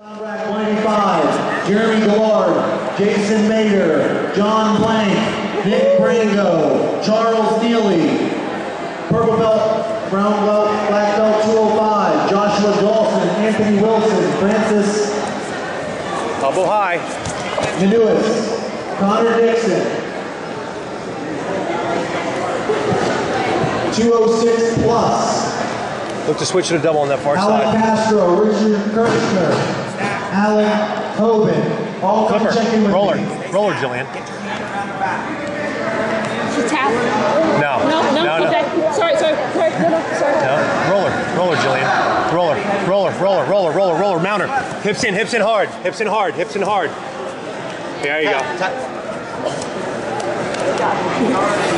185, Jeremy Gillard, Jason Mader, John Blank, Nick Brango, Charles Neely, Purple Belt, Brown Belt, Black Belt 205, Joshua Dawson, Anthony Wilson, Francis Elbow high. Manuis, Connor Dixon. 206 plus. Look to switch to the double on that far Alan side. Castro, Richard Kirchner, Alan Hoban. All come Clipper. check in with Roller. me. Roller, Gillian. She tap. No. No, no, No, no. okay. Sorry, sorry, sorry, no, no, sorry. No. Roller. Roller, Gillian. Roller. Roller, roller, roller, roller, roller. Mount her. Hips in, hips in hard. Hips in hard. Hips in hard. There you go. Thanks, lady.